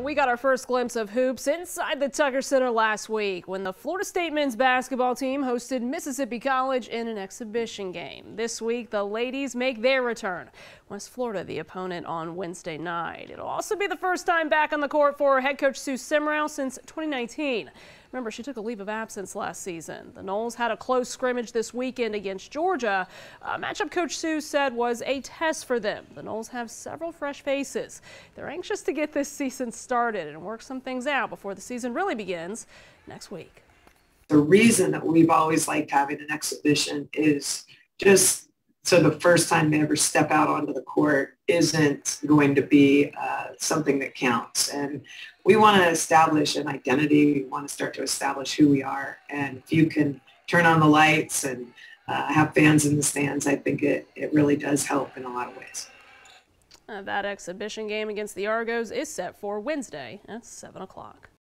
We got our first glimpse of hoops inside the Tucker Center last week when the Florida State men's basketball team hosted Mississippi College in an exhibition game. This week, the ladies make their return. West Florida, the opponent on Wednesday night. It'll also be the first time back on the court for head coach Sue Semrau since 2019. Remember, she took a leave of absence last season. The Noles had a close scrimmage this weekend against Georgia. A matchup Coach Sue said was a test for them. The Noles have several fresh faces. They're anxious to get this season started and work some things out before the season really begins next week. The reason that we've always liked having an exhibition is just so the first time they ever step out onto the court isn't going to be uh, something that counts. And we want to establish an identity. We want to start to establish who we are. And if you can turn on the lights and uh, have fans in the stands, I think it, it really does help in a lot of ways. Uh, that exhibition game against the Argos is set for Wednesday at 7 o'clock.